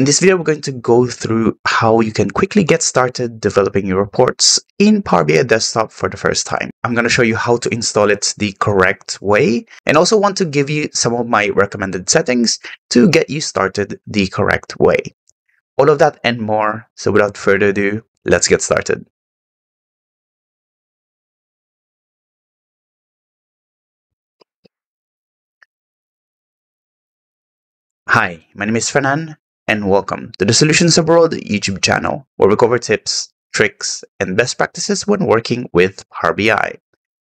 In this video, we're going to go through how you can quickly get started developing your reports in Power BI Desktop for the first time. I'm going to show you how to install it the correct way and also want to give you some of my recommended settings to get you started the correct way. All of that and more. So without further ado, let's get started. Hi, my name is Fernan and welcome to the Solutions Abroad YouTube channel, where we cover tips, tricks, and best practices when working with Power BI.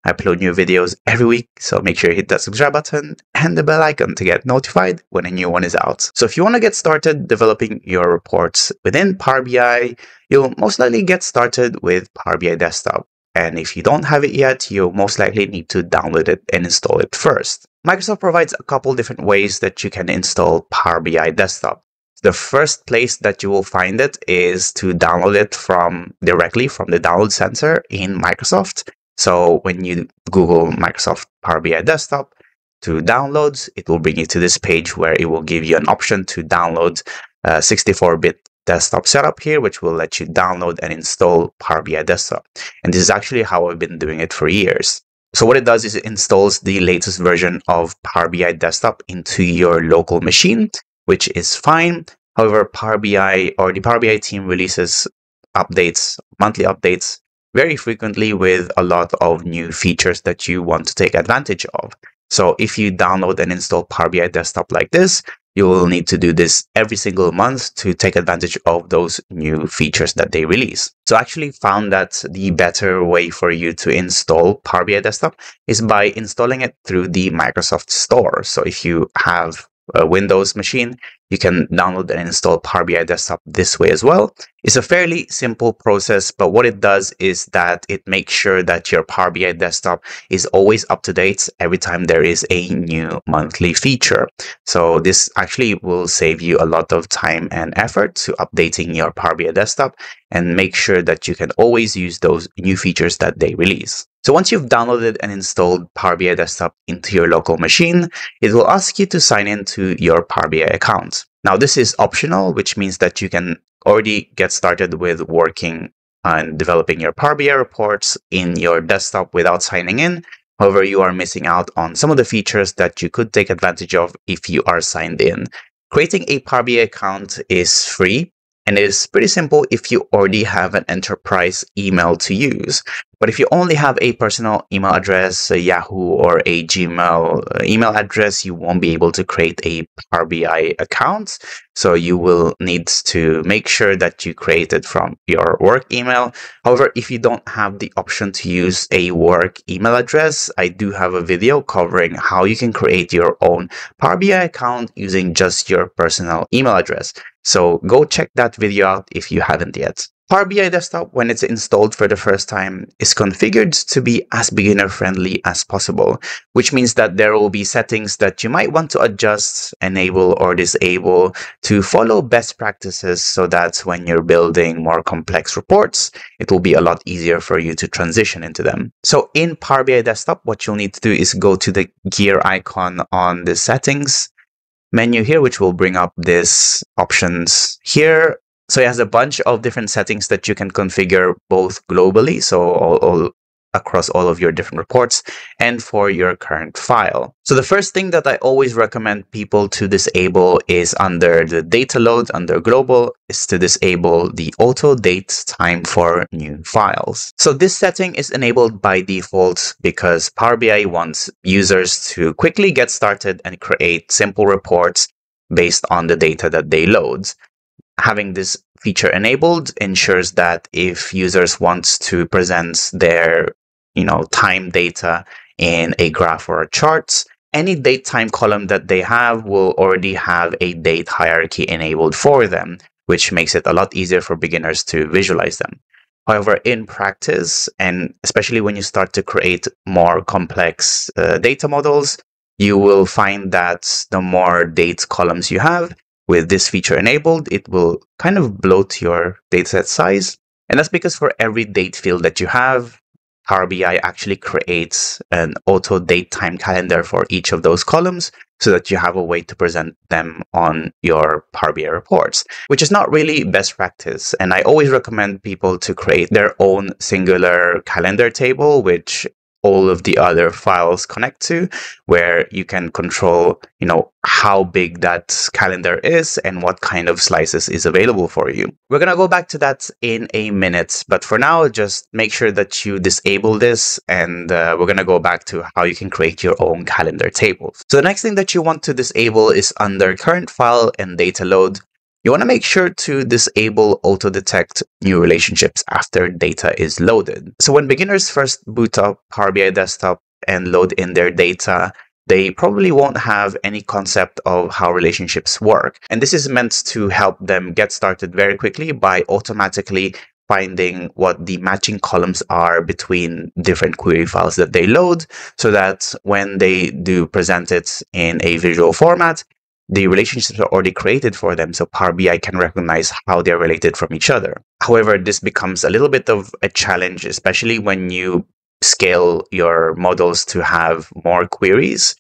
I upload new videos every week, so make sure you hit that subscribe button and the bell icon to get notified when a new one is out. So if you want to get started developing your reports within Power BI, you'll most likely get started with Power BI Desktop. And if you don't have it yet, you'll most likely need to download it and install it first. Microsoft provides a couple different ways that you can install Power BI Desktop the first place that you will find it is to download it from directly from the download center in Microsoft. So when you Google Microsoft Power BI Desktop to downloads, it will bring you to this page where it will give you an option to download 64-bit desktop setup here, which will let you download and install Power BI Desktop. And this is actually how I've been doing it for years. So what it does is it installs the latest version of Power BI Desktop into your local machine which is fine. However, Power BI or the Power BI team releases updates, monthly updates, very frequently with a lot of new features that you want to take advantage of. So if you download and install Power BI Desktop like this, you will need to do this every single month to take advantage of those new features that they release. So I actually found that the better way for you to install Power BI Desktop is by installing it through the Microsoft Store. So if you have Windows machine, you can download and install Power BI Desktop this way as well. It's a fairly simple process, but what it does is that it makes sure that your Power BI Desktop is always up to date every time there is a new monthly feature. So this actually will save you a lot of time and effort to updating your Power BI Desktop and make sure that you can always use those new features that they release. So once you've downloaded and installed Power BI Desktop into your local machine, it will ask you to sign in to your Power BI account. Now this is optional, which means that you can already get started with working on developing your Power BI reports in your desktop without signing in. However, you are missing out on some of the features that you could take advantage of if you are signed in. Creating a Power BI account is free and it is pretty simple if you already have an enterprise email to use. But if you only have a personal email address, a Yahoo or a Gmail uh, email address, you won't be able to create a Power BI account. So you will need to make sure that you create it from your work email. However, if you don't have the option to use a work email address, I do have a video covering how you can create your own Power BI account using just your personal email address. So go check that video out if you haven't yet. Power BI Desktop, when it's installed for the first time, is configured to be as beginner friendly as possible, which means that there will be settings that you might want to adjust, enable, or disable to follow best practices so that when you're building more complex reports, it will be a lot easier for you to transition into them. So in Power BI Desktop, what you'll need to do is go to the gear icon on the settings menu here, which will bring up this options here. So it has a bunch of different settings that you can configure both globally, so all, all, across all of your different reports, and for your current file. So the first thing that I always recommend people to disable is under the data load, under global, is to disable the auto date time for new files. So this setting is enabled by default because Power BI wants users to quickly get started and create simple reports based on the data that they load having this feature enabled ensures that if users want to present their you know time data in a graph or a chart any date time column that they have will already have a date hierarchy enabled for them which makes it a lot easier for beginners to visualize them however in practice and especially when you start to create more complex uh, data models you will find that the more date columns you have with this feature enabled, it will kind of bloat your dataset size. And that's because for every date field that you have, Power BI actually creates an auto date time calendar for each of those columns, so that you have a way to present them on your Power BI reports, which is not really best practice. And I always recommend people to create their own singular calendar table, which all of the other files connect to where you can control you know how big that calendar is and what kind of slices is available for you. We're going to go back to that in a minute but for now just make sure that you disable this and uh, we're going to go back to how you can create your own calendar tables so the next thing that you want to disable is under current file and data load you want to make sure to disable auto detect new relationships after data is loaded. So when beginners first boot up Power BI Desktop and load in their data, they probably won't have any concept of how relationships work. And this is meant to help them get started very quickly by automatically finding what the matching columns are between different query files that they load so that when they do present it in a visual format, the relationships are already created for them, so Power BI can recognize how they're related from each other. However, this becomes a little bit of a challenge, especially when you scale your models to have more queries,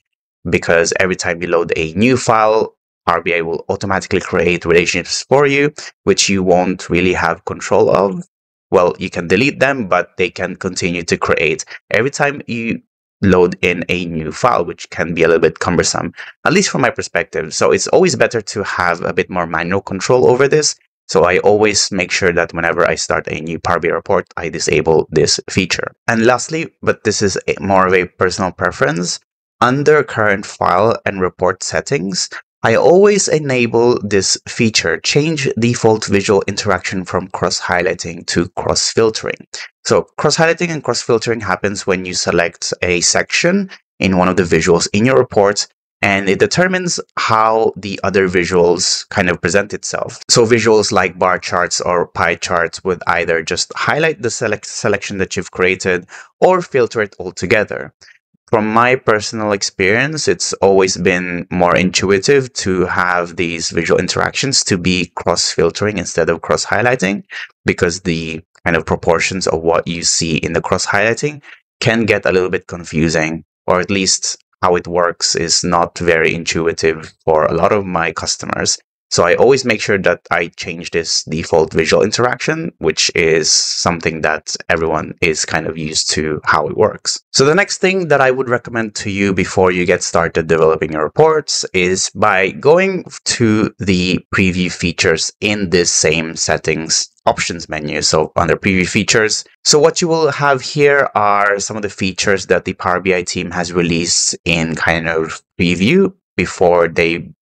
because every time you load a new file, Power BI will automatically create relationships for you, which you won't really have control of. Well, you can delete them, but they can continue to create. Every time you load in a new file, which can be a little bit cumbersome, at least from my perspective. So it's always better to have a bit more manual control over this. So I always make sure that whenever I start a new Power BI report, I disable this feature. And lastly, but this is more of a personal preference, under current file and report settings, I always enable this feature, change default visual interaction from cross-highlighting to cross-filtering. So cross-highlighting and cross-filtering happens when you select a section in one of the visuals in your report and it determines how the other visuals kind of present itself. So visuals like bar charts or pie charts would either just highlight the select selection that you've created or filter it altogether from my personal experience, it's always been more intuitive to have these visual interactions to be cross filtering instead of cross highlighting because the kind of proportions of what you see in the cross highlighting can get a little bit confusing, or at least how it works is not very intuitive for a lot of my customers. So I always make sure that I change this default visual interaction, which is something that everyone is kind of used to how it works. So the next thing that I would recommend to you before you get started developing your reports is by going to the preview features in this same settings options menu. So under preview features. So what you will have here are some of the features that the Power BI team has released in kind of preview before they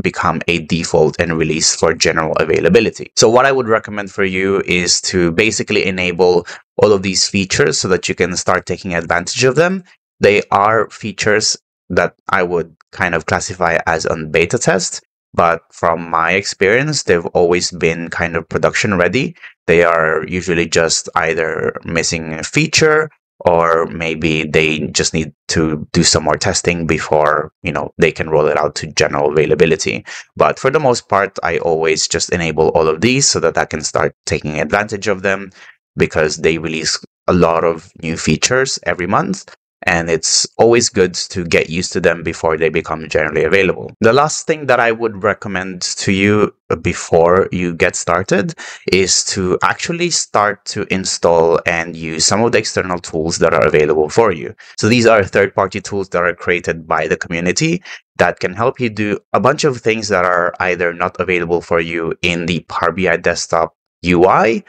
become a default and release for general availability. So what I would recommend for you is to basically enable all of these features so that you can start taking advantage of them. They are features that I would kind of classify as on beta test, but from my experience, they've always been kind of production ready. They are usually just either missing a feature or maybe they just need to do some more testing before you know they can roll it out to general availability. But for the most part i always just enable all of these so that i can start taking advantage of them because they release a lot of new features every month and it's always good to get used to them before they become generally available. The last thing that I would recommend to you before you get started is to actually start to install and use some of the external tools that are available for you. So these are third-party tools that are created by the community that can help you do a bunch of things that are either not available for you in the Power BI desktop UI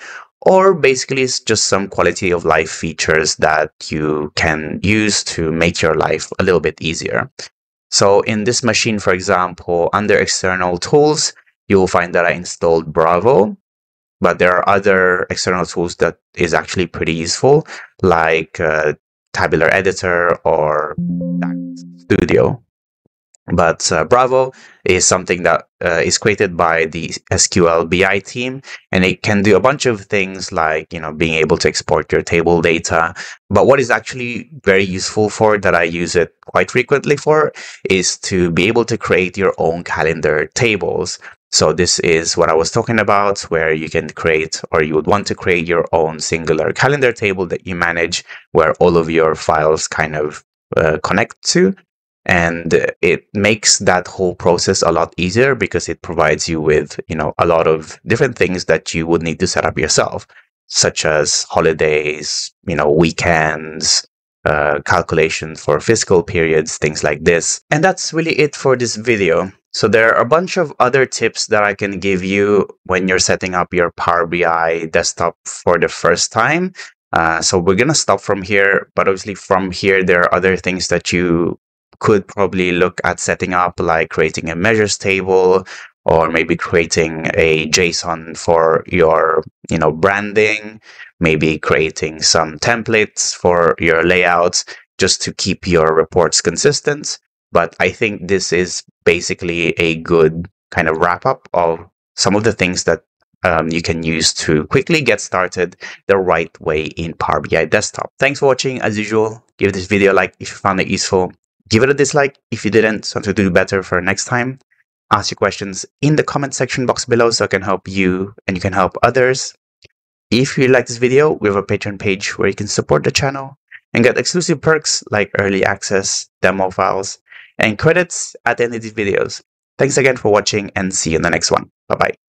or basically it's just some quality of life features that you can use to make your life a little bit easier. So in this machine, for example, under external tools, you will find that I installed Bravo, but there are other external tools that is actually pretty useful, like uh, Tabular Editor or Studio. But uh, Bravo is something that uh, is created by the SQLBI team, and it can do a bunch of things like you know being able to export your table data. But what is actually very useful for that I use it quite frequently for is to be able to create your own calendar tables. So this is what I was talking about, where you can create or you would want to create your own singular calendar table that you manage, where all of your files kind of uh, connect to and it makes that whole process a lot easier because it provides you with you know a lot of different things that you would need to set up yourself such as holidays you know weekends uh, calculation for fiscal periods things like this and that's really it for this video so there are a bunch of other tips that I can give you when you're setting up your Power BI desktop for the first time. Uh, so we're going to stop from here, but obviously from here, there are other things that you could probably look at setting up, like creating a measures table or maybe creating a JSON for your, you know, branding, maybe creating some templates for your layouts just to keep your reports consistent. But I think this is basically a good kind of wrap up of some of the things that um, you can use to quickly get started the right way in Power BI Desktop. Thanks for watching. As usual, give this video a like if you found it useful. Give it a dislike if you didn't, so to do better for next time. Ask your questions in the comment section box below so I can help you and you can help others. If you like this video, we have a Patreon page where you can support the channel and get exclusive perks like early access, demo files, and credits at the end of these videos. Thanks again for watching and see you in the next one. Bye bye.